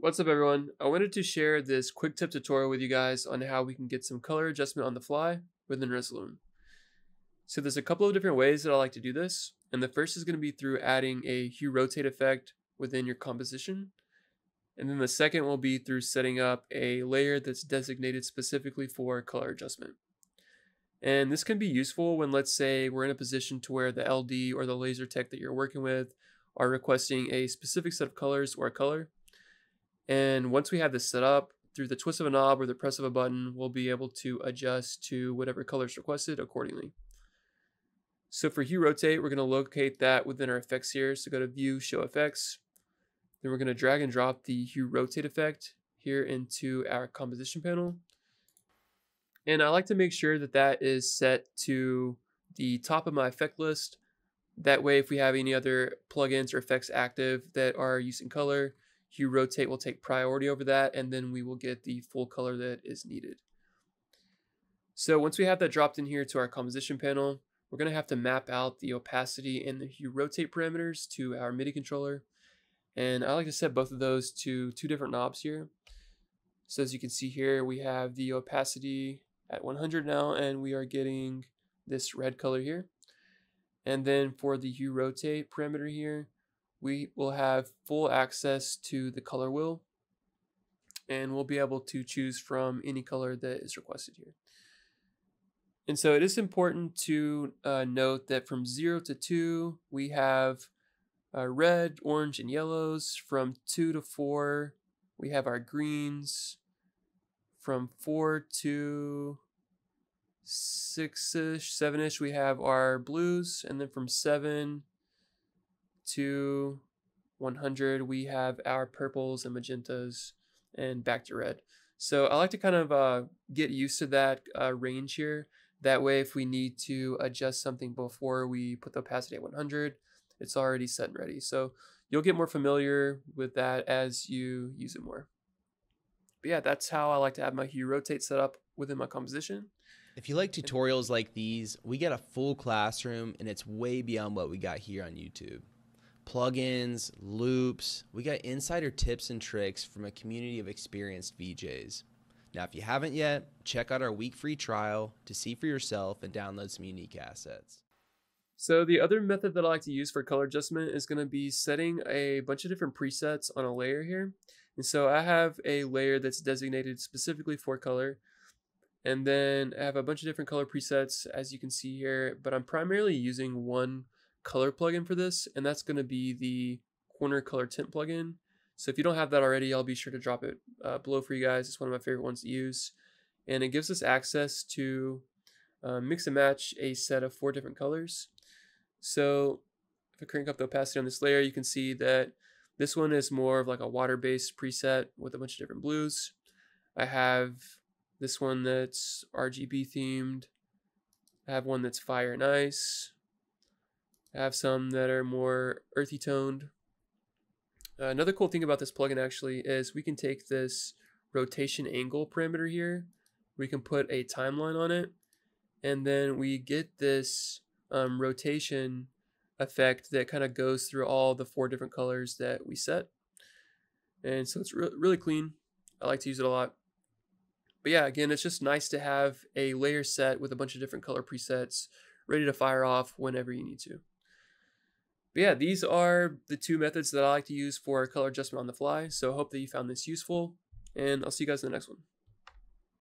What's up everyone? I wanted to share this quick tip tutorial with you guys on how we can get some color adjustment on the fly within Resolume. So there's a couple of different ways that I like to do this, and the first is going to be through adding a hue rotate effect within your composition. And then the second will be through setting up a layer that's designated specifically for color adjustment. And this can be useful when let's say we're in a position to where the LD or the laser tech that you're working with are requesting a specific set of colors or a color and once we have this set up, through the twist of a knob or the press of a button, we'll be able to adjust to whatever color is requested accordingly. So for hue rotate, we're going to locate that within our effects here. So go to view, show effects. Then we're going to drag and drop the hue rotate effect here into our composition panel. And I like to make sure that that is set to the top of my effect list. That way, if we have any other plugins or effects active that are using color, hue rotate will take priority over that and then we will get the full color that is needed. So once we have that dropped in here to our composition panel, we're going to have to map out the opacity and the hue rotate parameters to our MIDI controller. And I like to set both of those to two different knobs here. So as you can see here, we have the opacity at 100 now, and we are getting this red color here. And then for the hue rotate parameter here, we will have full access to the color wheel and we'll be able to choose from any color that is requested here. And so it is important to uh, note that from 0 to 2, we have uh, red, orange, and yellows. From 2 to 4, we have our greens. From 4 to 6-ish, 7-ish, we have our blues. And then from 7 to 100, we have our purples and magentas and back to red. So I like to kind of uh, get used to that uh, range here. That way, if we need to adjust something before we put the opacity at 100, it's already set and ready. So you'll get more familiar with that as you use it more. But yeah, that's how I like to have my hue rotate set up within my composition. If you like tutorials like these, we get a full classroom and it's way beyond what we got here on YouTube plugins, loops. We got insider tips and tricks from a community of experienced VJs. Now, if you haven't yet, check out our week free trial to see for yourself and download some unique assets. So the other method that I like to use for color adjustment is going to be setting a bunch of different presets on a layer here. And so I have a layer that's designated specifically for color. And then I have a bunch of different color presets as you can see here, but I'm primarily using one color plugin for this, and that's going to be the corner color tint plugin. So if you don't have that already, I'll be sure to drop it uh, below for you guys. It's one of my favorite ones to use. And it gives us access to uh, mix and match a set of four different colors. So if I crank up the opacity on this layer, you can see that this one is more of like a water-based preset with a bunch of different blues. I have this one that's RGB themed. I have one that's fire and ice. I have some that are more earthy toned. Uh, another cool thing about this plugin actually is we can take this rotation angle parameter here. We can put a timeline on it and then we get this um, rotation effect that kind of goes through all the four different colors that we set. And so it's re really clean. I like to use it a lot. But yeah, again, it's just nice to have a layer set with a bunch of different color presets ready to fire off whenever you need to. But yeah, these are the two methods that I like to use for color adjustment on the fly. So I hope that you found this useful, and I'll see you guys in the next one.